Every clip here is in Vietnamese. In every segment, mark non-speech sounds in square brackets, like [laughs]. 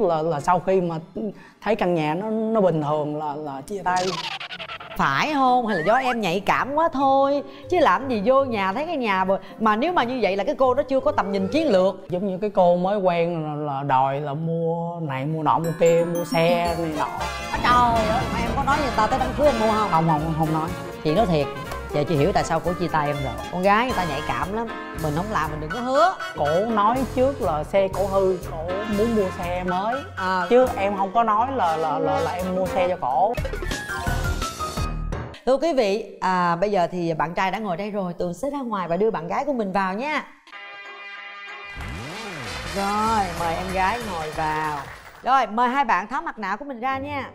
là là sau khi mà thấy căn nhà nó nó bình thường là là chia tay. Phải không? Hay là do em nhạy cảm quá thôi? Chứ làm gì vô nhà thấy cái nhà mà, mà nếu mà như vậy là cái cô đó chưa có tầm nhìn chiến lược. Giống như cái cô mới quen là, là đòi là mua này mua nọ mua kia mua xe này nọ. Trời ơi mà em có nói người ta tới đám cưới em mua không? Không không không nói. Chị nói thiệt giờ chị hiểu tại sao cổ chia tay em rồi. Con gái người ta nhạy cảm lắm. Mình không làm mình đừng có hứa. Cổ nói trước là xe cổ hư cổ muốn mua xe mới. À, chứ em không có nói là là là, là em mua xe cho cổ. Thưa quý vị à, bây giờ thì bạn trai đã ngồi đây rồi. Tường sẽ ra ngoài và đưa bạn gái của mình vào nha. Rồi mời em gái ngồi vào. Rồi mời hai bạn tháo mặt nạ của mình ra nha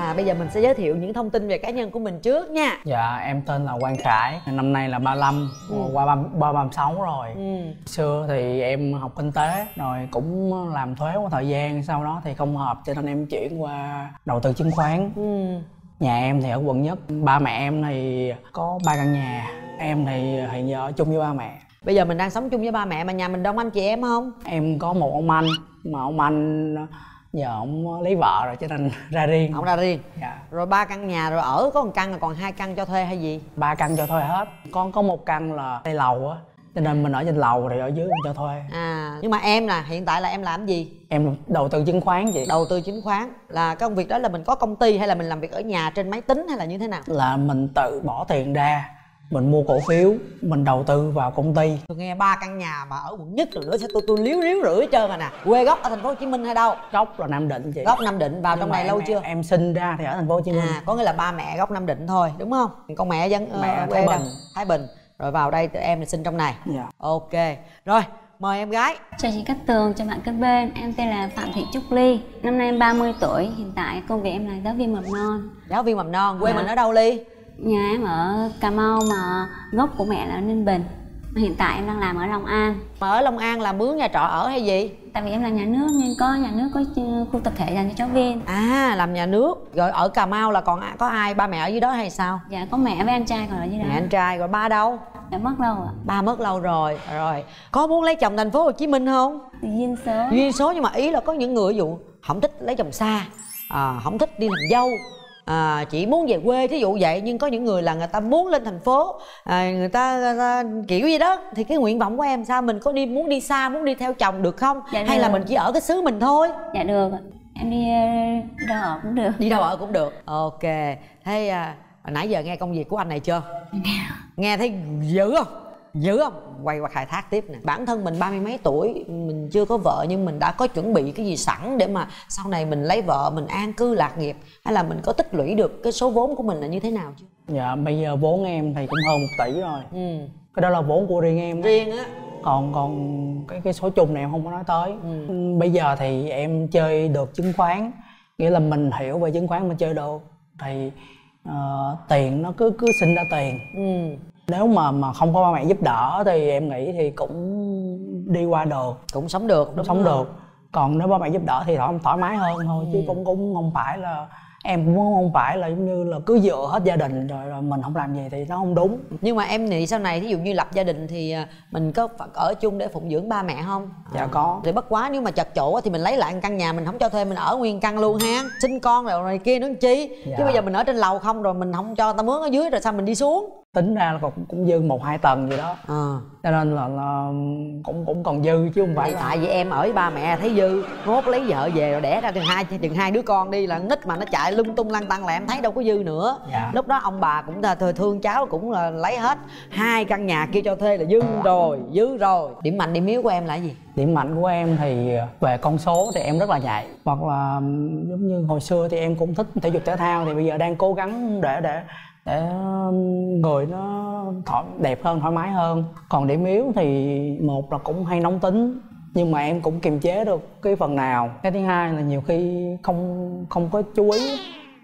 À, bây giờ mình sẽ giới thiệu những thông tin về cá nhân của mình trước nha Dạ em tên là Quang Khải Năm nay là 35 ừ. Qua ba, ba 36 rồi ừ. Xưa thì em học kinh tế Rồi cũng làm thuế một thời gian Sau đó thì không hợp cho nên em chuyển qua đầu tư chứng khoán ừ. Nhà em thì ở quận nhất Ba mẹ em thì có ba căn nhà Em thì hiện giờ ở chung với ba mẹ Bây giờ mình đang sống chung với ba mẹ mà nhà mình đông anh chị em không? Em có một ông anh Mà ông anh giờ ông lấy vợ rồi cho nên [laughs] ra riêng. Ông ra riêng. Dạ. Rồi ba căn nhà rồi ở có một căn là còn hai căn cho thuê hay gì? Ba căn cho thuê hết. Con có một căn là xây lầu á cho nên mình ở trên lầu thì ở dưới cho thuê. À nhưng mà em là hiện tại là em làm gì? Em đầu tư chứng khoán chị. Đầu tư chứng khoán. Là cái công việc đó là mình có công ty hay là mình làm việc ở nhà trên máy tính hay là như thế nào? Là mình tự bỏ tiền ra mình mua cổ phiếu mình đầu tư vào công ty. Tôi nghe ba căn nhà mà ở quận nhất rồi nữa sẽ tôi tôi liếu liếu rưỡi hết trơn rồi nè. Quê gốc ở thành phố hồ chí minh hay đâu? Gốc là nam định chị. Gốc nam định vào Nhưng trong này lâu em, chưa? em sinh ra thì ở thành phố hồ chí minh. À có nghĩa là ba mẹ gốc nam định thôi đúng không? Con mẹ dân mẹ uh, thái bình. Thái bình. Rồi vào đây tụi em sinh trong này. Dạ. ok. Rồi mời em gái. Chào chị Cát Tường chào bạn kế bên. Em tên là Phạm Thị Trúc Ly. Năm nay em 30 tuổi. Hiện tại công việc em là giáo viên mầm non. Giáo viên mầm non quê à. mình ở đâu Ly nhà em ở cà mau mà gốc của mẹ là ở ninh bình. Hiện tại em đang làm ở long an. Mà ở long an là mướn nhà trọ ở hay gì? Tại vì em là nhà nước nên có nhà nước có khu tập thể dành cho giáo viên à làm nhà nước. Rồi ở cà mau là còn có ai? Ba mẹ ở dưới đó hay sao? Dạ có mẹ với anh trai còn ở dưới đó. Mẹ anh trai rồi ba đâu? Dạ mất lâu ạ. Ba mất lâu rồi. Rồi có muốn lấy chồng thành phố hồ chí minh không? Duyên số. Duyên số nhưng mà ý là có những người dụ không thích lấy chồng xa à, không thích đi làm dâu à, chỉ muốn về quê thí dụ vậy nhưng có những người là người ta muốn lên thành phố à, người, ta, người ta kiểu gì đó thì cái nguyện vọng của em sao? Mình có đi muốn đi xa muốn đi theo chồng được không? Dạ hay được. là mình chỉ ở cái xứ mình thôi? Dạ được. Em đi, đi đâu ở cũng được. Đi đâu ở cũng được. Ok. Thế à, nãy giờ nghe công việc của anh này chưa? Nghe nghe thấy dữ không dữ không? Quay qua khai thác tiếp nè. Bản thân mình ba mươi mấy tuổi mình chưa có vợ nhưng mình đã có chuẩn bị cái gì sẵn để mà sau này mình lấy vợ mình an cư lạc nghiệp? Hay là mình có tích lũy được cái số vốn của mình là như thế nào chứ dạ bây giờ vốn em thì cũng hơn một tỷ rồi. Ừ. cái đó là vốn của riêng em riêng á? Còn còn cái cái số chung này em không có nói tới. Ừ. ừ. bây giờ thì em chơi được chứng khoán nghĩa là mình hiểu về chứng khoán mình chơi được. Thì uh, tiền nó cứ cứ sinh ra tiền. Ừ nếu mà mà không có ba mẹ giúp đỡ thì em nghĩ thì cũng đi qua được. Cũng sống được cũng sống được. Còn nếu ba mẹ giúp đỡ thì thoải, thoải mái hơn thôi ừ. chứ cũng cũng không phải là em cũng không phải là giống như là cứ dựa hết gia đình rồi, rồi mình không làm gì thì nó không đúng. Nhưng mà em nghĩ sau này thí dụ như lập gia đình thì à, mình có phải ở chung để phụng dưỡng ba mẹ không? Dạ à, có. Thì bất quá nếu mà chật chỗ thì mình lấy lại căn nhà mình không cho thuê mình ở nguyên căn luôn ha. Sinh con rồi này kia nữa chi? Dạ. chứ bây giờ mình ở trên lầu không rồi mình không cho ta mướn ở dưới rồi sao mình đi xuống tính ra là cũng cũng dư một hai tầng gì đó. À. cho nên là, là cũng cũng còn dư chứ không phải là... tại vì em ở với ba mẹ thấy dư. Mốt lấy vợ về rồi đẻ ra chừng hai chừng hai đứa con đi là nít mà nó chạy lung tung lăn tăng là em thấy đâu có dư nữa. Dạ. lúc đó ông bà cũng thời thương cháu cũng là lấy hết. Hai căn nhà kia cho thuê là dư rồi dư rồi. Điểm mạnh điểm yếu của em là gì? Điểm mạnh của em thì về con số thì em rất là nhạy hoặc là giống như hồi xưa thì em cũng thích thể dục thể thao thì bây giờ đang cố gắng để để để um, người nó thoải, đẹp hơn thoải mái hơn. Còn điểm yếu thì một là cũng hay nóng tính nhưng mà em cũng kiềm chế được cái phần nào. Cái thứ hai là nhiều khi không không có chú ý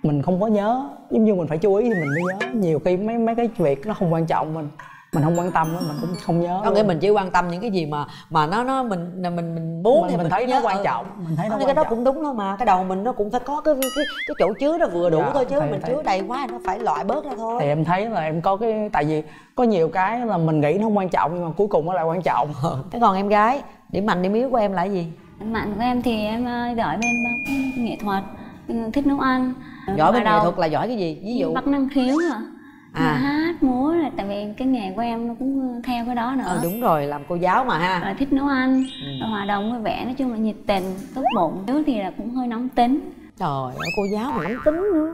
mình không có nhớ. Giống như mình phải chú ý thì mình mới nhớ. Nhiều khi mấy mấy cái việc nó không quan trọng mình mình không quan tâm mình cũng không nhớ có nghĩa mình chỉ quan tâm những cái gì mà mà nó nó mình mình mình muốn mình, thì mình, mình thấy nhớ. nó quan Ừ. trọng mình thấy nó cái quan đó trọng. cũng đúng thôi mà cái đầu mình nó cũng phải có cái cái cái chỗ chứa nó vừa đủ Dạ, thôi chứ thì- mình thì- chứa đầy quá nó phải loại bớt ra thôi. Thì em thấy là em có cái tại vì có nhiều cái là mình nghĩ nó không quan trọng nhưng mà cuối cùng nó lại quan trọng. [laughs] Thế còn em gái điểm mạnh điểm yếu của em là cái gì? Mạnh của em thì em ờ, giỏi bên ờ, nghệ thuật ừ, thích nấu ăn. Giỏi bên nghệ thuật là giỏi cái gì? Ví dụ. Bắt năng khiếu à, À. à. hát múa này tại vì cái nghề của em nó cũng theo cái đó nữa. Ờ đúng rồi làm cô giáo mà ha. Rồi thích nấu ăn Ừ. rồi hòa đồng vui vẻ nói chung là nhiệt tình tốt bụng. Nếu thì là cũng hơi nóng tính. Trời ơi cô giáo mà nóng tính nữa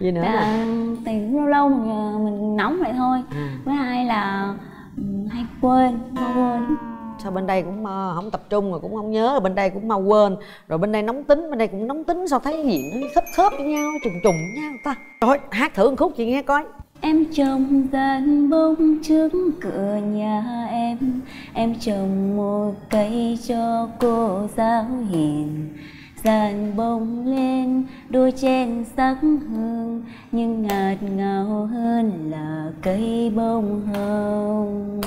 gì nữa à, thì cũng lâu lâu mình, ờ, mình nóng vậy thôi. À. với hai là ừ, hay quên mau quên. Sao bên đây cũng ờ, không tập trung rồi cũng không nhớ rồi bên đây cũng mau quên. Rồi bên đây nóng tính bên đây cũng nóng tính sao thấy cái gì nó khớp khớp với nhau trùng trùng với nhau ta. Thôi hát thử một khúc chị nghe coi Em trồng gian bông trước cửa nhà em. Em trồng một cây cho cô giáo hiền. Dàn bông lên đôi trên sắc hương. Nhưng ngạt ngào hơn là cây bông hồng.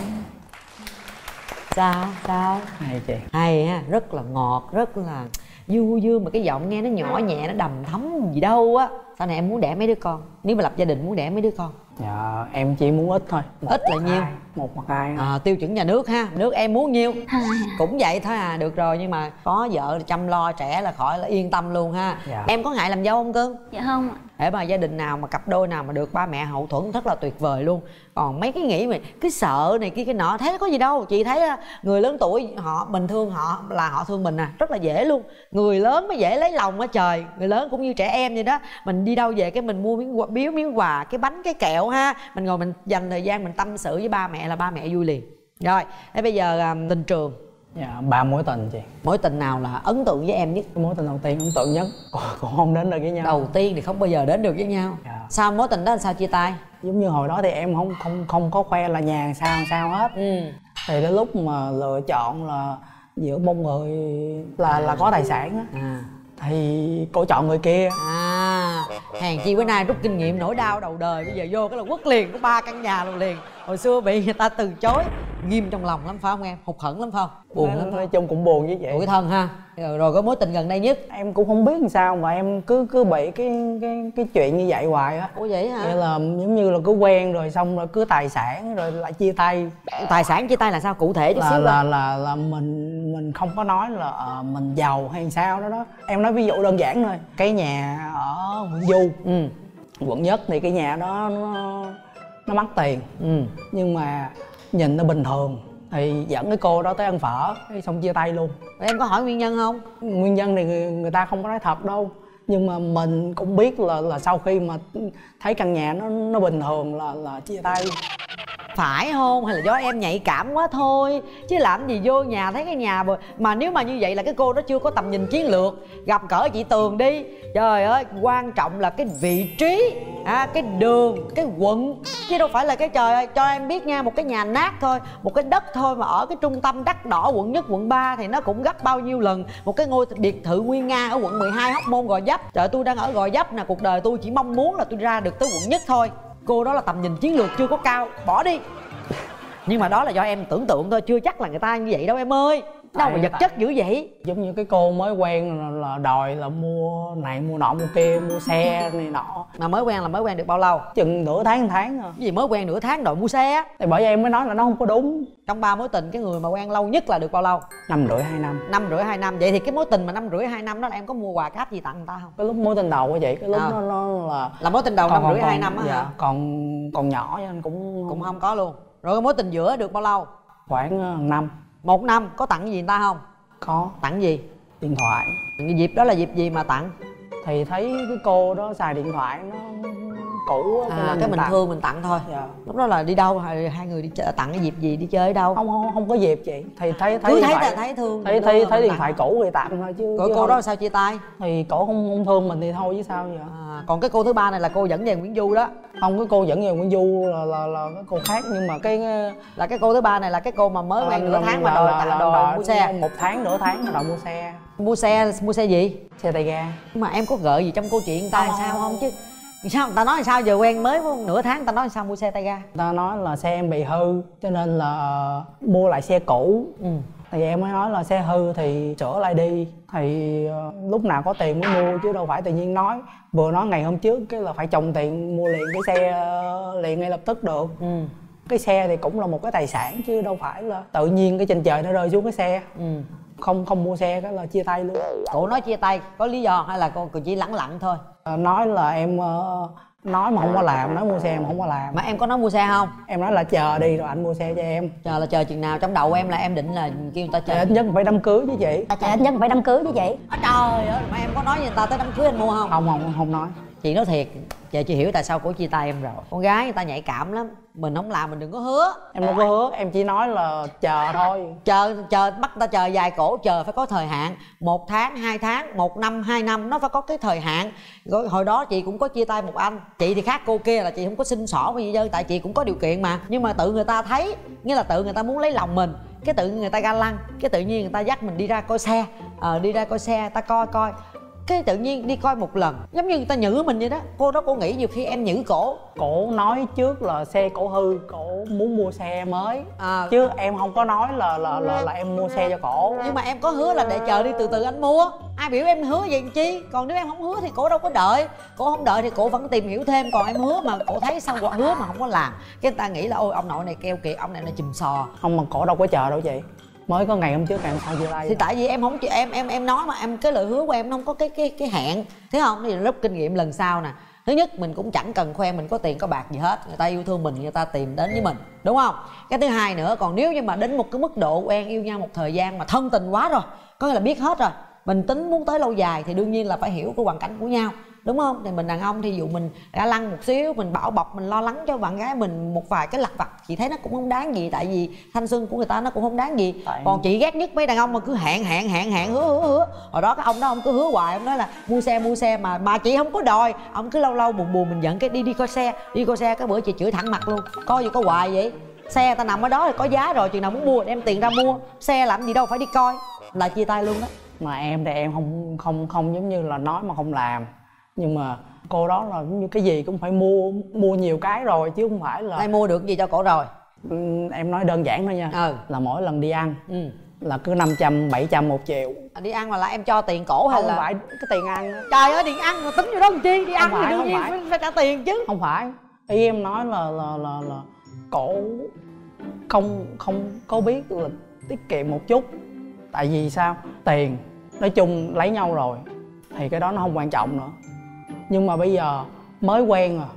Sao sao? Hay chị. Hay ha rất là ngọt rất là du dương mà cái giọng nghe nó nhỏ nhẹ nó đầm thấm gì đâu á sau này em muốn đẻ mấy đứa con. Nếu mà lập gia đình muốn đẻ mấy đứa con. Dạ em chỉ muốn ít thôi. Ít là nhiêu? Một hoặc hai à, tiêu chuẩn nhà nước ha. Nước em muốn nhiêu? Hai cũng vậy thôi à được rồi. Nhưng mà có vợ chăm lo trẻ là khỏi là yên tâm luôn ha. Dạ. em có ngại làm dâu không cưng Dạ không ạ. Để mà gia đình nào mà cặp đôi nào mà được ba mẹ hậu thuẫn rất là tuyệt vời luôn. Còn mấy cái nghĩ mà cái sợ này kia cái nọ thế có gì đâu. Chị thấy á, người lớn tuổi họ mình thương họ là họ thương mình à rất là dễ luôn. Người lớn mới dễ lấy lòng á trời. Người lớn cũng như trẻ em vậy đó. Mình đi đâu về cái mình mua miếng quà, biếu miếng quà cái bánh cái kẹo ha. Mình ngồi mình dành thời gian mình tâm sự với ba mẹ là ba mẹ vui liền. Rồi thế bây giờ à, tình trường. Dạ ba mối tình chị. Mối tình nào là ấn tượng với em nhất? Mối tình đầu tiên ấn tượng nhất. Còn, còn không đến được với nhau. Đầu tiên thì không bao giờ đến được với nhau. Dạ. sau mối tình đó là sao chia tay? Giống như hồi đó thì em không không không có khoe là nhà sao sao hết. Ừ. Thì đến lúc mà lựa chọn là giữa một người là là có tài sản á à. thì cô chọn người kia. À. Hèn chi bữa nay rút kinh nghiệm nỗi đau đầu đời bây giờ vô cái là quất liền có ba căn nhà luôn liền hồi xưa bị người ta từ chối nghiêm trong lòng lắm phải không em? Hụt hẫng lắm phải không? Buồn lắm nói chung cũng buồn với vậy. Tuổi thân ha. Rồi, rồi có mối tình gần đây nhất? Em cũng không biết làm sao mà em cứ cứ bị cái cái cái chuyện như vậy hoài á. Ủa vậy hả? Là giống như là cứ quen rồi xong rồi cứ tài sản rồi lại chia tay. Tài sản chia tay là sao? Cụ thể chút là xíu là là là là mình mình không có nói là ờ, mình giàu hay sao đó đó. Em nói ví dụ đơn giản thôi. Cái nhà ở Nguyễn Du. Ừ. Quận nhất thì cái nhà đó nó nó mắc tiền. Ừ. Nhưng mà nhìn nó bình thường thì dẫn cái cô đó tới ăn phở xong chia tay luôn. Em có hỏi nguyên nhân không? Nguyên nhân thì người, người ta không có nói thật đâu. Nhưng mà mình cũng biết là là sau khi mà thấy căn nhà nó nó bình thường là là chia tay phải không? Hay là do em nhạy cảm quá thôi? Chứ làm gì vô nhà thấy cái nhà mà, mà nếu mà như vậy là cái cô đó chưa có tầm nhìn chiến lược. Gặp cỡ chị tường đi. Trời ơi quan trọng là cái vị trí à, cái đường cái quận. Chứ đâu phải là cái trời ơi cho em biết nha một cái nhà nát thôi một cái đất thôi mà ở cái trung tâm đắt đỏ quận nhất quận 3 thì nó cũng gấp bao nhiêu lần. Một cái ngôi biệt thự nguyên nga ở quận 12 hóc môn gò vấp. Trời tôi đang ở gò vấp nè cuộc đời tôi chỉ mong muốn là tôi ra được tới quận nhất thôi cô đó là tầm nhìn chiến lược chưa có cao, bỏ đi. Nhưng mà đó là do em tưởng tượng thôi, chưa chắc là người ta như vậy đâu em ơi đâu mà vật chất dữ vậy? Giống như cái cô mới quen là, là đòi là mua này mua nọ mua kia mua xe này nọ. Mà mới quen là mới quen được bao lâu? Chừng nửa tháng tháng à cái gì mới quen nửa tháng rồi mua xe thì bởi vậy em mới nói là nó không có đúng. Trong ba mối tình cái người mà quen lâu nhất là được bao lâu? Năm rưỡi hai năm. Năm rưỡi hai năm. Vậy thì cái mối tình mà năm rưỡi hai năm đó là em có mua quà cáp gì tặng người ta không? Cái lúc mối tình đầu của chị cái lúc À. nó, nó là là mối tình đầu còn- năm rưỡi hai năm á dạ, hả? còn còn nhỏ cho nên cũng cũng không có luôn. Rồi cái mối tình giữa được bao lâu? Khoảng ờ, năm một năm có tặng gì người ta không? Có. Tặng gì? Điện thoại. Dịp đó là dịp gì mà tặng? Thì thấy cái cô đó xài điện thoại nó cũ á, à, cái mình tặng. thương mình tặng thôi. Dạ. lúc đó là đi đâu hai, người đi chơi, tặng cái dịp gì đi chơi đâu? Không không không có dịp chị. Thì thấy thấy cứ thấy là thấy thương thấy thấy thấy mình điện thoại cũ thì tặng thôi chứ chứ cô đó là sao chia tay? Thì cổ không không thương mình thì thôi chứ sao vậy à, còn cái cô thứ ba này là cô dẫn về Nguyễn Du đó. Không cái cô dẫn về Nguyễn Du là là, là cái cô khác nhưng mà cái là cái cô thứ ba này là cái cô mà mới quen nửa tháng mà đòi tặng đòi mua xe. một tháng nửa tháng là đòi mua xe. Mua xe mua xe gì? Xe tay ga. Mà em có gợi gì trong câu chuyện Không, sao không chứ sao? Người ta nói sao? Giờ quen mới nửa tháng ta nói sao mua xe tay ga? Ta nói là xe em bị hư cho nên là mua lại xe cũ. Ừ. thì em mới nói là xe hư thì sửa lại đi. Thì ờ, lúc nào có tiền mới mua chứ đâu phải tự nhiên nói. Vừa nói ngày hôm trước cái là phải chồng tiền mua liền cái xe ờ, liền ngay lập tức được. Ừ. Cái xe thì cũng là một cái tài sản chứ đâu phải là tự nhiên cái trên trời nó rơi xuống cái xe. Ừ. Không không mua xe cái là chia tay luôn. Cổ nói chia tay có lý do hay là con chỉ lẳng lặng thôi nói là em uh, nói mà không có làm nói mua xe mà không có làm. Mà em có nói mua xe không? Em nói là chờ đi rồi anh mua xe cho em. Chờ là chờ chừng nào? Trong đầu em là em định là kêu người ta chờ. Ít nhất phải đám cưới chứ chị. À, trời ít nhất phải đám cưới chứ chị. À, trời ơi mà em có nói với người ta tới đám cưới anh mua không? Không không không nói chị nói thiệt giờ chị hiểu tại sao cổ chia tay em rồi. Con gái người ta nhạy cảm lắm. Mình không làm mình đừng có hứa. Em đâu có hứa em chỉ nói là chờ thôi. Chờ chờ bắt ta chờ dài cổ chờ phải có thời hạn. Một tháng hai tháng một năm hai năm nó phải có cái thời hạn. Rồi hồi đó chị cũng có chia tay một anh. Chị thì khác cô kia là chị không có xin xỏ gì dơ tại chị cũng có điều kiện mà. Nhưng mà tự người ta thấy nghĩa là tự người ta muốn lấy lòng mình. Cái tự người ta ga lăng cái tự nhiên người ta dắt mình đi ra coi xe. Ờ đi ra coi xe ta coi coi cái tự nhiên đi coi một lần giống như người ta nhử mình vậy đó. Cô đó cô nghĩ nhiều khi em nhử cổ. Cổ nói trước là xe cổ hư cổ muốn mua xe mới. À, chứ em không có nói là là là, là em mua xe cho cổ. Nhưng mà em có hứa là để chờ đi từ từ anh mua. Ai biểu em hứa vậy chi? Còn nếu em không hứa thì cổ đâu có đợi. Cổ không đợi thì cổ vẫn tìm hiểu thêm. Còn em hứa mà cổ thấy xong quả hứa mà không có làm. Cái người ta nghĩ là ôi ông nội này keo kiệt ông này là chùm sò. Không mà cổ đâu có chờ đâu chị mới có ngày hôm trước hôm sau chia tay thì tại vì em không em em em nói mà em cái lời hứa của em nó không có cái cái cái hẹn thấy không? Thì rút kinh nghiệm lần sau nè. Thứ nhất mình cũng chẳng cần khoe mình có tiền có bạc gì hết. Người ta yêu thương mình người ta tìm đến với mình đúng không? Cái thứ hai nữa còn nếu như mà đến một cái mức độ quen yêu nhau một thời gian mà thân tình quá rồi có nghĩa là biết hết rồi mình tính muốn tới lâu dài thì đương nhiên là phải hiểu cái hoàn cảnh của nhau đúng không? Thì mình đàn ông thì dụ mình đã lăng một xíu mình bảo bọc mình lo lắng cho bạn gái mình một vài cái lặt vặt chị thấy nó cũng không đáng gì tại vì thanh xuân của người ta nó cũng không đáng gì. Tại... còn chị ghét nhất mấy đàn ông mà cứ hẹn hẹn hẹn hẹn hứa hứa hứa. Hồi đó cái ông đó ông cứ hứa hoài ông nói là mua xe mua xe mà mà chị không có đòi. Ông cứ lâu lâu buồn buồn mình giận cái đi đi coi xe đi coi xe cái bữa chị chửi thẳng mặt luôn. Coi gì có hoài vậy? Xe ta nằm ở đó thì có giá rồi chừng nào muốn mua đem tiền ra mua. Xe làm gì đâu phải đi coi. Là chia tay luôn đó. Mà em thì em không không không giống như là nói mà không làm nhưng mà cô đó là như cái gì cũng phải mua mua nhiều cái rồi chứ không phải là ai mua được gì cho cổ rồi? Ừ, em nói đơn giản thôi nha. Ừ. là mỗi lần đi ăn ừ. là cứ 500, 700 một triệu. À, đi ăn mà là em cho tiền cổ hay không là phải cái tiền ăn đó. trời ơi tiền ăn mà tính vô đó làm chi? Đi ăn phải, thì đương nhiên phải. phải, phải trả tiền chứ. Không phải. Ý em nói là là là là cổ không không có biết là tiết kiệm một chút. Tại vì sao? Tiền. Nói chung lấy nhau rồi thì cái đó nó không quan trọng nữa nhưng mà bây giờ mới quen à.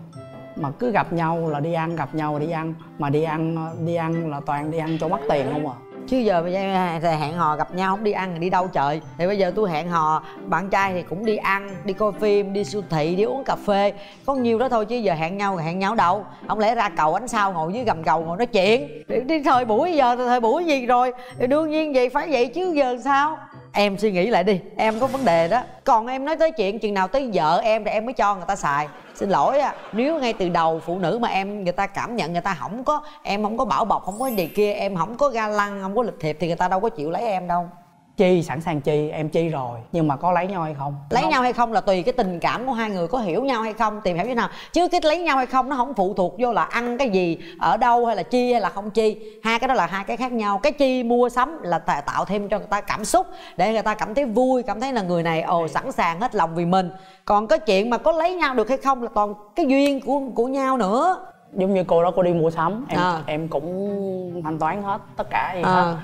Mà cứ gặp nhau là đi ăn, gặp nhau là đi ăn. Mà đi ăn đi ăn là toàn đi ăn cho mất tiền không à. Chứ giờ bây giờ hẹn hò gặp nhau, không đi ăn thì đi đâu trời. Thì bây giờ tôi hẹn hò, bạn trai thì cũng đi ăn, đi coi phim, đi siêu thị, đi uống cà phê. Có nhiều đó thôi chứ giờ hẹn nhau hẹn nhau đâu. Không lẽ ra cầu ánh sao ngồi dưới gầm cầu ngồi nói chuyện? Đi thời buổi giờ, thời buổi gì rồi? Thì đương nhiên vậy, phải vậy chứ giờ sao? Em suy nghĩ lại đi, em có vấn đề đó. Còn em nói tới chuyện chừng nào tới vợ em thì em mới cho người ta xài. Xin lỗi á, nếu ngay từ đầu phụ nữ mà em, người ta cảm nhận người ta không có, em không có bảo bọc không có gì kia, em không có ga lăng không có lịch thiệp thì người ta đâu có chịu lấy em đâu chi sẵn sàng chi em chi rồi nhưng mà có lấy nhau hay không? Lấy không? nhau hay không là tùy cái tình cảm của hai người có hiểu nhau hay không tìm hiểu như nào. Chứ cái lấy nhau hay không nó không phụ thuộc vô là ăn cái gì ở đâu hay là chi hay là không chi. Hai cái đó là hai cái khác nhau. Cái chi mua sắm là tạo thêm cho người ta cảm xúc để người ta cảm thấy vui cảm thấy là người này ồ sẵn sàng hết lòng vì mình. Còn cái chuyện mà có lấy nhau được hay không là toàn cái duyên của của nhau nữa. Giống như cô đó cô đi mua sắm em À. em cũng thanh toán hết tất cả vậy À. hết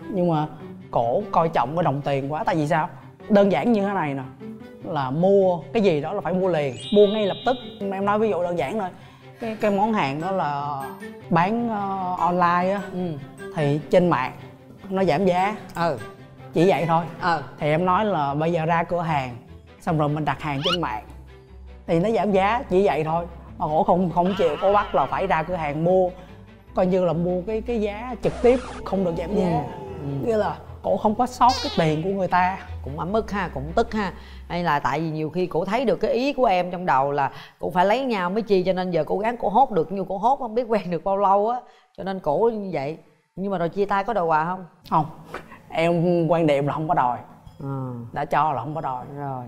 nhưng mà cổ coi trọng cái đồng tiền quá tại vì sao? Đơn giản như thế này nè là mua cái gì đó là phải mua liền mua ngay lập tức. Em nói ví dụ đơn giản thôi cái cái món hàng đó là bán ờ, online á ừ. thì trên mạng nó giảm giá. Ừ. Chỉ vậy thôi. Ừ. Thì em nói là bây giờ ra cửa hàng xong rồi mình đặt hàng trên mạng thì nó giảm giá chỉ vậy thôi. Mà cổ không không chịu cô bắt là phải ra cửa hàng mua coi như là mua cái cái giá trực tiếp không được giảm giá nghĩa là cổ không có sót cái tiền của người ta. Cũng ấm ức ha cũng tức ha. Hay là tại vì nhiều khi cổ thấy được cái ý của em trong đầu là cổ phải lấy nhau mới chi cho nên giờ cố gắng cổ hốt được như cổ hốt không biết quen được bao lâu á. Cho nên cổ như vậy. Nhưng mà rồi chia tay có đòi quà không? Không. Em quan điểm là không có đòi. À, đã cho là không có đòi. Rồi.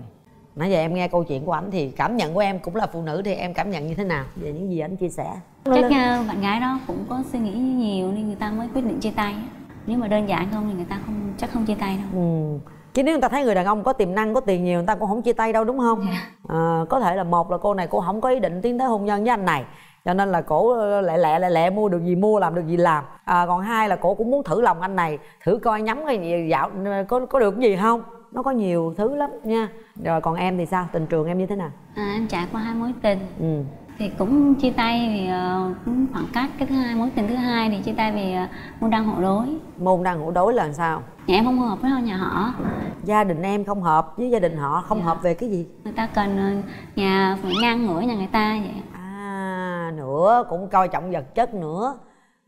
Nãy giờ em nghe câu chuyện của ảnh thì cảm nhận của em cũng là phụ nữ thì em cảm nhận như thế nào? Về những gì anh chia sẻ. Chắc uh, bạn gái đó cũng có suy nghĩ nhiều nên người ta mới quyết định chia tay nếu mà đơn giản không thì người ta không chắc không chia tay đâu. Ừ. Chứ nếu người ta thấy người đàn ông có tiềm năng có tiền nhiều người ta cũng không chia tay đâu đúng không? Yeah. Dạ. à, có thể là một là cô này cô không có ý định tiến tới hôn nhân với anh này cho nên là cổ lẹ lẹ lẹ lẹ mua được gì mua làm được gì làm. À, còn hai là cổ cũng muốn thử lòng anh này thử coi nhắm cái gì dạo có có được cái gì không? Nó có nhiều thứ lắm nha. Rồi còn em thì sao? Tình trường em như thế nào? À, em trải qua hai mối tình. Ừ. thì cũng chia tay vì uh, cũng khoảng cách cái thứ hai mối tình thứ hai thì chia tay vì uh, môn đăng hộ đối. Môn đăng hộ đối là sao? Nhà em không hợp với nhà họ. Gia đình em không hợp với gia đình họ không dạ. hợp về cái gì? Người ta cần uh, nhà phải ngang ngửa nhà người ta vậy. À nữa cũng coi trọng vật chất nữa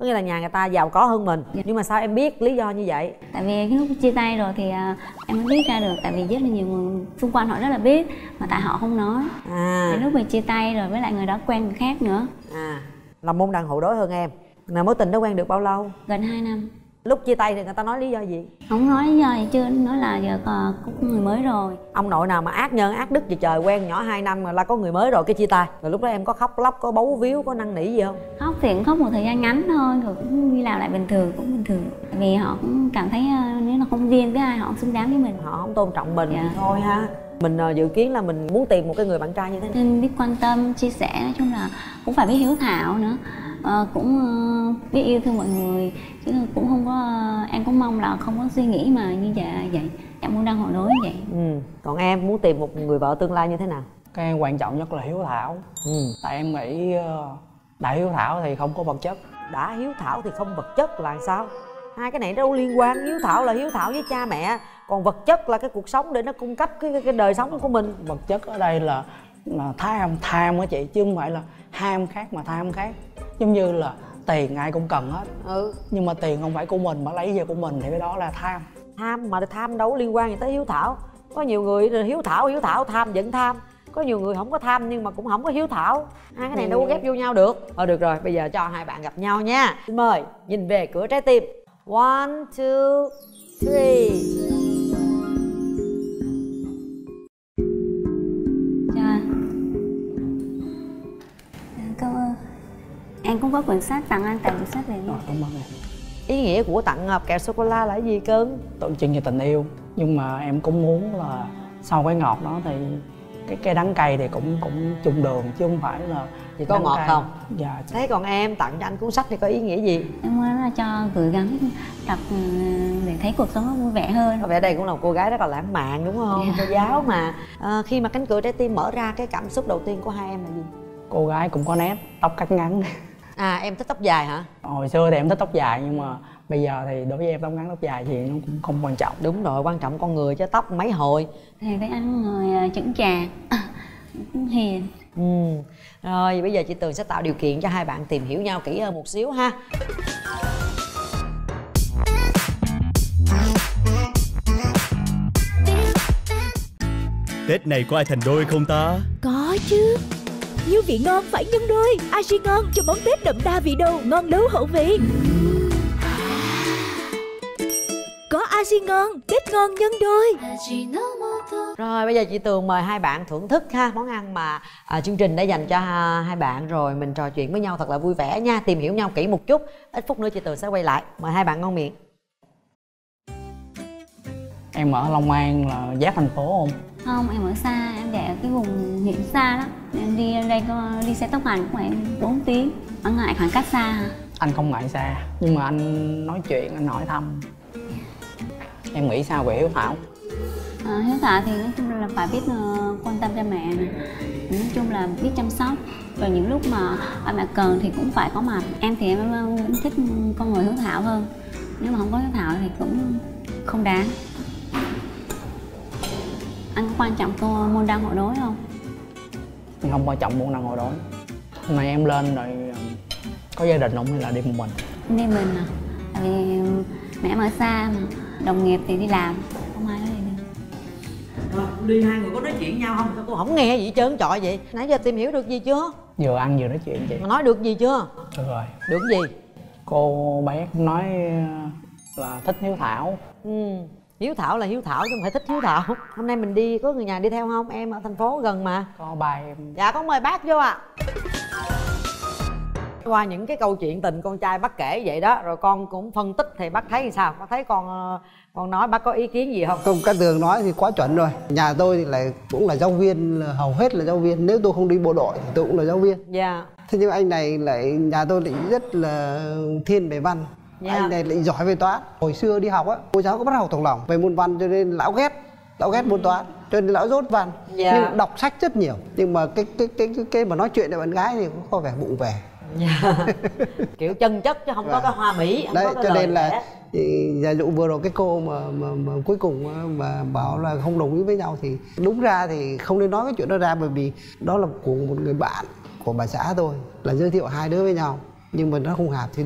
có nghĩa là nhà người ta giàu có hơn mình. Dạ. nhưng mà sao em biết lý do như vậy? Tại vì cái lúc chia tay rồi thì uh, em mới biết ra được. Tại vì rất là nhiều người xung quanh họ rất là biết mà tại họ không nói. À. Thì lúc mình chia tay rồi với lại người đó quen người khác nữa. À. Là môn đàn hộ đối hơn em. Là mối tình đó quen được bao lâu? Gần 2 năm lúc chia tay thì người ta nói lý do gì? Không nói lý do gì chưa nói là giờ có, có người mới rồi. Ông nội nào mà ác nhân ác đức gì trời quen nhỏ 2 năm mà là có người mới rồi cái chia tay. Rồi lúc đó em có khóc lóc có bấu víu có năn nỉ gì không? Khóc thì cũng khóc một thời gian ngắn thôi rồi cũng đi làm lại bình thường cũng bình thường. Vì họ cũng cảm thấy ờ, nếu là không viên với ai họ không xứng đáng với mình. Họ không tôn trọng mình dạ. thôi ha. Mình uh, dự kiến là mình muốn tìm một cái người bạn trai như thế nên biết quan tâm chia sẻ nói chung là cũng phải biết hiếu thảo nữa uh, cũng uh, biết yêu thương mọi người chứ cũng không có uh, em cũng mong là không có suy nghĩ mà như vậy vậy em muốn đăng hộ đối vậy. Ừ. còn em muốn tìm một người vợ tương lai như thế nào? Cái quan trọng nhất là hiếu thảo. Ừ. tại em nghĩ uh, đã hiếu thảo thì không có vật chất. Đã hiếu thảo thì không vật chất là sao? Hai cái này đâu liên quan. Hiếu thảo là hiếu thảo với cha mẹ còn vật chất là cái cuộc sống để nó cung cấp cái cái đời sống của mình. Vật chất ở đây là là tham tham á chị chứ không phải là ham khác mà tham khác giống như là tiền ai cũng cần hết. Ừ. Nhưng mà tiền không phải của mình mà lấy về của mình thì cái đó là tham. Tham mà tham đâu liên quan gì tới hiếu thảo. Có nhiều người hiếu thảo hiếu thảo tham vẫn tham. Có nhiều người không có tham nhưng mà cũng không có hiếu thảo. Hai cái này đâu có ghép vô nhau được. Thôi được rồi bây giờ cho hai bạn gặp nhau nha. Xin mời nhìn về cửa trái tim. One two three em cũng có quyển sách tặng anh tặng quyển sách này ờ, cảm ơn em. Ý nghĩa của tặng hộp kẹo sô cô la là gì cưng? Tượng trưng cho tình yêu. Nhưng mà em cũng muốn là sau cái ngọt đó thì cái cây đắng cay thì cũng cũng chung đường chứ không phải là thì có ngọt cay. không? Dạ. Thế còn em tặng cho anh cuốn sách thì có ý nghĩa gì? Em muốn là cho gửi gắm đọc ừ, để thấy cuộc sống nó vui vẻ hơn. Có vẻ đây cũng là một cô gái rất là lãng mạn đúng không? Yeah. Dạ. cô giáo mà. À, khi mà cánh cửa trái tim mở ra cái cảm xúc đầu tiên của hai em là gì? Cô gái cũng có nét tóc cắt ngắn à em thích tóc dài hả? Hồi xưa thì em thích tóc dài nhưng mà bây giờ thì đối với em tóc ngắn tóc dài thì nó cũng không quan trọng. Đúng rồi quan trọng con người chứ tóc mấy hồi? Thì thấy anh người à, chững chạc hiền. Ừ rồi bây giờ chị tường sẽ tạo điều kiện cho hai bạn tìm hiểu nhau kỹ hơn một xíu ha. Tết này có ai thành đôi không ta? Có chứ như vị ngon phải nhân đôi. Aji ngon cho món Tết đậm đà vị đầu Ngon lấu hậu vị. Có Aji ngon Tết ngon nhân đôi. Rồi bây giờ chị Tường mời hai bạn thưởng thức ha món ăn mà à, chương trình đã dành cho à, hai bạn. Rồi mình trò chuyện với nhau thật là vui vẻ nha tìm hiểu nhau kỹ một chút. Ít phút nữa chị Tường sẽ quay lại. Mời hai bạn ngon miệng em ở Long An là giáp thành phố không? Không em ở xa em để ở cái vùng huyện xa đó. Em đi đây có đi xe tốc hành của em 4 tiếng. Ở ngại khoảng cách xa hả? Anh không ngại xa nhưng mà anh nói chuyện anh hỏi thăm. Em nghĩ sao về hiếu thảo? À, hiếu thảo thì nói chung là phải biết uh, quan tâm cho mẹ này. nói chung là biết chăm sóc. Rồi những lúc mà mẹ cần thì cũng phải có mặt. Em thì em vẫn thích con người hiếu thảo hơn. Nếu mà không có hiếu thảo thì cũng không đáng anh có quan trọng cô môn đăng hộ đối không? Anh không quan trọng môn đăng hộ đối. Hôm nay em lên rồi có gia đình không hay là đi một mình? Đi mình à? Tại vì mẹ em ở xa mà. Đồng nghiệp thì đi làm. Không ai nói gì rồi đi hai người có nói chuyện nhau không? Sao cô không nghe gì trơn trọi vậy? Nãy giờ tìm hiểu được gì chưa? Vừa ăn vừa nói chuyện chị mà nói được gì chưa? Được rồi. Được gì? Cô bé nói là thích hiếu thảo. Ừ hiếu thảo là hiếu thảo chứ không phải thích hiếu thảo. [laughs] Hôm nay mình đi có người nhà đi theo không? Em ở thành phố gần mà. Có bài em. Dạ con mời bác vô ạ. Qua những cái câu chuyện tình con trai bác kể vậy đó rồi con cũng phân tích thì bác thấy sao? Bác thấy con ờ, con nói bác có ý kiến gì không? Không các tường nói thì quá chuẩn rồi. Nhà tôi thì lại cũng là giáo viên là hầu hết là giáo viên. Nếu tôi không đi bộ đội thì tôi cũng là giáo viên. Dạ. Thế nhưng anh này lại nhà tôi lại rất là thiên về văn Dạ. anh này lại giỏi về toán hồi xưa đi học á cô giáo có bắt học thuộc lòng về môn văn cho nên lão ghét lão ghét môn toán cho nên lão dốt văn Dạ. nhưng đọc sách rất nhiều nhưng mà cái cái cái cái, cái mà nói chuyện với bạn gái thì cũng có vẻ bụng về dạ [laughs] kiểu chân chất chứ không có Vâng. cái hoa mỹ không đấy có cái cho nên là thì giả dụ vừa rồi cái cô mà, mà, mà cuối cùng mà bảo là không đồng ý với nhau thì đúng ra thì không nên nói cái chuyện đó ra bởi vì đó là của một người bạn của bà xã tôi là giới thiệu hai đứa với nhau nhưng mà nó không hợp thì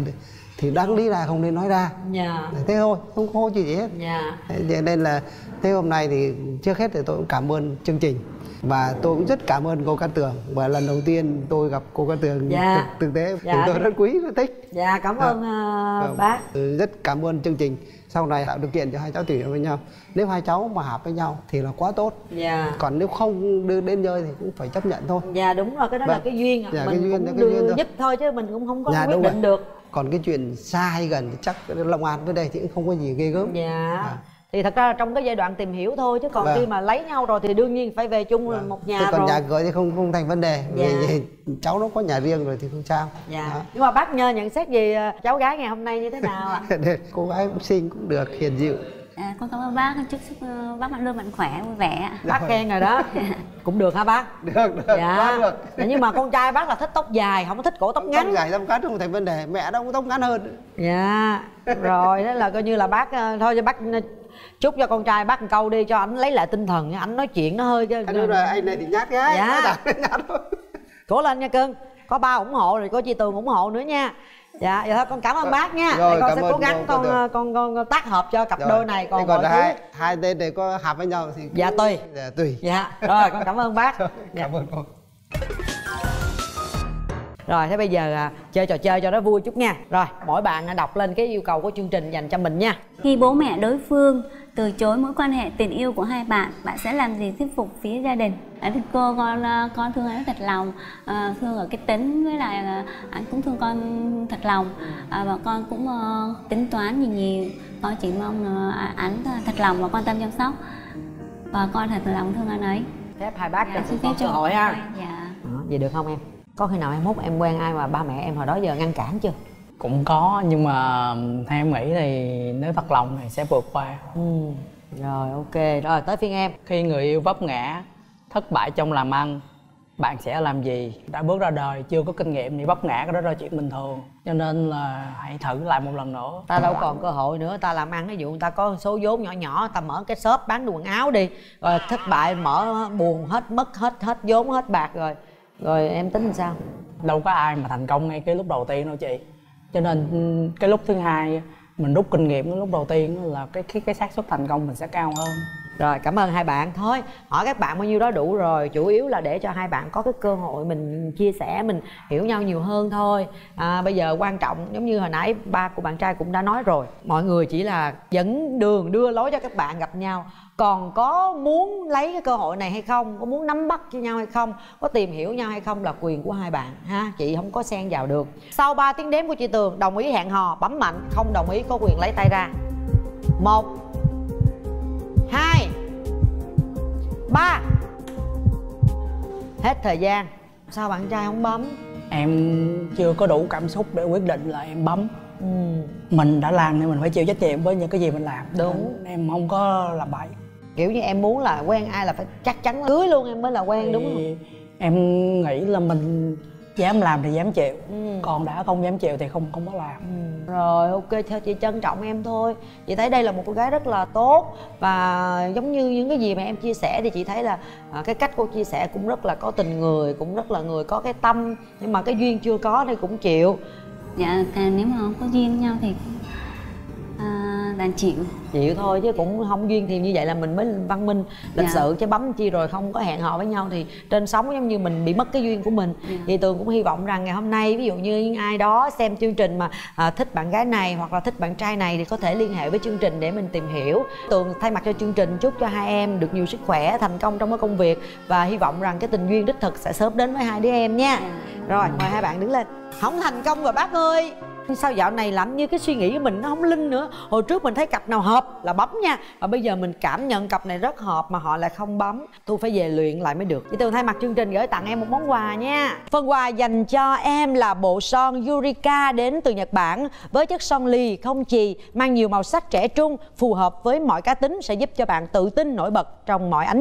thì đáng lý ra không nên nói ra. Dạ. Thế thôi không có gì hết. Dạ. Thế cho nên là thế hôm nay thì trước hết thì tôi cũng cảm ơn chương trình và tôi cũng rất cảm ơn cô Cát Tường và lần đầu tiên tôi gặp cô Cát Tường Dạ. thực, thực tế Dạ. thì tôi rất quý rất thích dạ cảm ơn ờ, Vâng. bác rất cảm ơn chương trình sau này tạo điều kiện cho hai cháu tìm hiểu với nhau nếu hai cháu mà hợp với nhau thì là quá tốt dạ còn nếu không đưa đến chơi thì cũng phải chấp nhận thôi dạ đúng rồi cái đó là Vâng. cái duyên ạ. Dạ, mình cái duyên cũng là cái duyên thôi. giúp thôi chứ mình cũng không có Dạ, quyết định rồi. được còn cái chuyện xa hay gần thì chắc Long An với đây thì cũng không có gì ghê gớm dạ À. thì thật ra là trong cái giai đoạn tìm hiểu thôi chứ còn Vâng. khi mà lấy nhau rồi thì đương nhiên phải về chung Vâng. một nhà Thế còn rồi. nhà cửa thì không không thành vấn đề. Dạ. vì, vì cháu nó có nhà riêng rồi thì không sao. Dạ. Đó. nhưng mà bác nhờ nhận xét gì ờ, cháu gái ngày hôm nay như thế nào ạ? [laughs] Để cô gái cũng xinh cũng được hiền dịu. À, con cảm ơn bác. Chúc ờ, bác mạnh luôn mạnh khỏe vui vẻ ạ. bác khen rồi đó. [laughs] Cũng được hả bác? Được được. Dạ. Quá được. Dạ, nhưng mà con trai bác là thích tóc dài không có thích cổ tóc tóc ngắn. dài tóc ngắn không thành vấn đề. Mẹ đâu có tóc ngắn hơn. Dạ. Rồi đó là coi như là bác ờ, thôi cho bác chúc cho con trai bác một câu đi cho ảnh lấy lại tinh thần ảnh nói chuyện nó hơi anh nói rồi anh này thì nhát gái Dạ. [laughs] cố lên nha cưng. Có ba ủng hộ rồi có chị tường ủng hộ nữa nha. Dạ vậy thôi con cảm ơn bác nha. Rồi, con sẽ cố gắng con, ờ, con con con tác hợp cho cặp Rồi. đôi này còn còn mọi hai thứ. hai tên này có hợp với nhau thì Dạ, tùy. dạ, tùy. Dạ rồi con cảm ơn bác. [laughs] Dạ. cảm ơn cô rồi thế bây giờ à, chơi trò chơi cho nó vui chút nha rồi mỗi bạn à, đọc lên cái yêu cầu của chương trình dành cho mình nha Khi bố mẹ đối phương từ chối mối quan hệ tình yêu của hai bạn, bạn sẽ làm gì thuyết phục phía gia đình? À, thì cô con ờ, con thương anh rất thật lòng, à, thương ở cái tính với lại là anh cũng thương con thật lòng à, và con cũng ờ, tính toán gì nhiều. Con chỉ mong là anh thật lòng và quan tâm chăm sóc và con thật lòng thương anh ấy. phép hai bác cho xin cơ hội ha Dạ. Vậy được không em có khi nào em mốt em quen ai mà ba mẹ em hồi đó giờ ngăn cản chưa? Cũng có nhưng mà theo em nghĩ thì nếu thật lòng thì sẽ vượt qua. Ừ rồi ok. Rồi tới phiên em. Khi người yêu vấp ngã thất bại trong làm ăn bạn sẽ làm gì? Đã bước ra đời chưa có kinh nghiệm thì vấp ngã cái đó là chuyện bình thường. Cho nên là hãy thử lại một lần nữa. Ta đâu còn cơ hội nữa ta làm ăn. Ví dụ người ta có số vốn nhỏ nhỏ ta mở cái shop bán đồ quần áo đi rồi thất bại mở buồn hết mất hết hết vốn hết bạc rồi rồi em tính làm sao? Đâu có ai mà thành công ngay cái lúc đầu tiên đâu chị. Cho nên ừ, cái lúc thứ hai mình rút kinh nghiệm cái lúc đầu tiên là cái cái cái xác suất thành công mình sẽ cao hơn. Rồi cảm ơn hai bạn. Thôi hỏi các bạn bao nhiêu đó đủ rồi. Chủ yếu là để cho hai bạn có cái cơ hội mình chia sẻ mình hiểu nhau nhiều hơn thôi. À, bây giờ quan trọng giống như hồi nãy ba của bạn trai cũng đã nói rồi mọi người chỉ là dẫn đường đưa lối cho các bạn gặp nhau còn có muốn lấy cái cơ hội này hay không có muốn nắm bắt với nhau hay không có tìm hiểu nhau hay không là quyền của hai bạn ha? Chị không có xen vào được. Sau 3 tiếng đếm của chị tường đồng ý hẹn hò bấm mạnh không đồng ý có quyền lấy tay ra. Một hai ba. Hết thời gian. Sao bạn trai không bấm? Em chưa có đủ cảm xúc để quyết định là em bấm. Ừ. mình đã làm nên mình phải chịu trách nhiệm với những cái gì mình làm. Đúng. Em không có làm bậy kiểu như em muốn là quen ai là phải chắc chắn cưới luôn em mới là quen đúng không? Thì em nghĩ là mình dám làm thì dám chịu. Ừ. còn đã không dám chịu thì không không có làm. Rồi ok thôi chị trân trọng em thôi. Chị thấy đây là một cô gái rất là tốt và giống như những cái gì mà em chia sẻ thì chị thấy là à, cái cách cô chia sẻ cũng rất là có tình người cũng rất là người có cái tâm nhưng mà cái duyên chưa có thì cũng chịu. Dạ, nếu mà không có duyên nhau thì à, là chịu chịu thôi chứ cũng không duyên thì như vậy là mình mới văn minh lịch Dạ. sự chứ bấm chi rồi không có hẹn hò với nhau thì trên sóng giống như mình bị mất cái duyên của mình Dạ. thì tường cũng hy vọng rằng ngày hôm nay ví dụ như ai đó xem chương trình mà à, thích bạn gái này hoặc là thích bạn trai này thì có thể liên hệ với chương trình để mình tìm hiểu tường thay mặt cho chương trình chúc cho hai em được nhiều sức khỏe thành công trong cái công việc và hy vọng rằng cái tình duyên đích thực sẽ sớm đến với hai đứa em nha Dạ. rồi mời hai bạn đứng lên không thành công rồi bác ơi sao dạo này làm như cái suy nghĩ của mình nó không linh nữa? Hồi trước mình thấy cặp nào hợp là bấm nha. Và bây giờ mình cảm nhận cặp này rất hợp mà họ lại không bấm. Tôi phải về luyện lại mới được. Chị tường thay mặt chương trình gửi tặng em một món quà nha. Phần quà dành cho em là bộ son Yurika đến từ Nhật Bản với chất son lì không chì, mang nhiều màu sắc trẻ trung, phù hợp với mọi cá tính, sẽ giúp cho bạn tự tin nổi bật trong mọi ánh